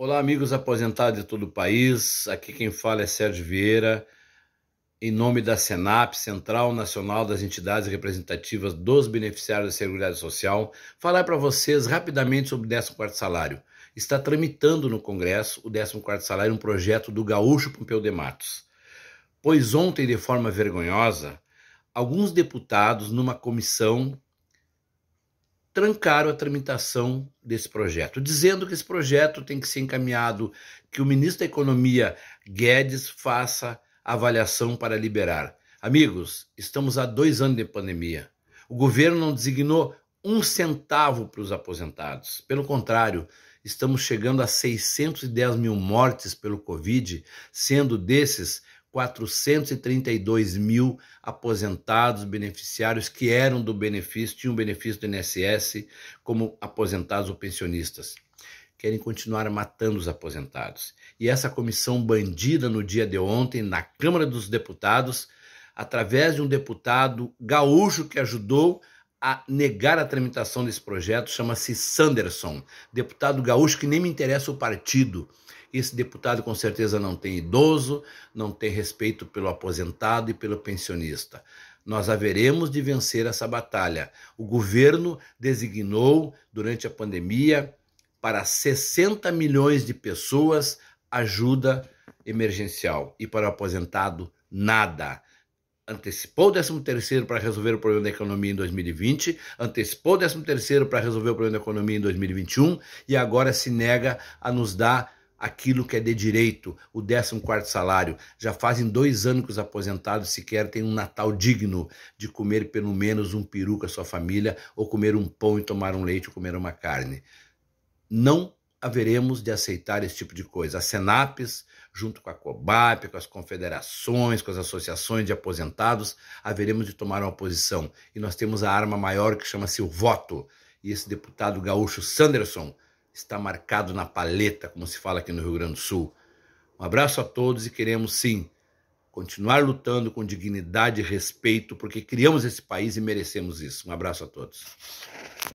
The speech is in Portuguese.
Olá, amigos aposentados de todo o país. Aqui quem fala é Sérgio Vieira, em nome da Senap, Central Nacional das Entidades Representativas dos Beneficiários da Seguridade Social, falar para vocês rapidamente sobre o 14 salário. Está tramitando no Congresso o 14 salário, um projeto do Gaúcho Pompeu de Matos. Pois ontem, de forma vergonhosa, alguns deputados, numa comissão trancaram a tramitação desse projeto, dizendo que esse projeto tem que ser encaminhado, que o ministro da Economia, Guedes, faça avaliação para liberar. Amigos, estamos há dois anos de pandemia. O governo não designou um centavo para os aposentados. Pelo contrário, estamos chegando a 610 mil mortes pelo Covid, sendo desses 432 mil aposentados beneficiários que eram do benefício, tinham benefício do INSS como aposentados ou pensionistas. Querem continuar matando os aposentados. E essa comissão bandida no dia de ontem, na Câmara dos Deputados, através de um deputado gaúcho que ajudou a negar a tramitação desse projeto, chama-se Sanderson, deputado gaúcho que nem me interessa o partido esse deputado com certeza não tem idoso, não tem respeito pelo aposentado e pelo pensionista. Nós haveremos de vencer essa batalha. O governo designou, durante a pandemia, para 60 milhões de pessoas ajuda emergencial e para o aposentado, nada antecipou o 13º para resolver o problema da economia em 2020, antecipou o 13º para resolver o problema da economia em 2021 e agora se nega a nos dar aquilo que é de direito, o 14 salário. Já fazem dois anos que os aposentados sequer têm um Natal digno de comer pelo menos um peru com a sua família, ou comer um pão e tomar um leite ou comer uma carne. Não haveremos de aceitar esse tipo de coisa. A Senapes, junto com a COBAP, com as confederações, com as associações de aposentados, haveremos de tomar uma posição. E nós temos a arma maior que chama-se o voto. E esse deputado gaúcho Sanderson está marcado na paleta, como se fala aqui no Rio Grande do Sul. Um abraço a todos e queremos sim continuar lutando com dignidade e respeito, porque criamos esse país e merecemos isso. Um abraço a todos.